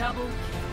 Double kill.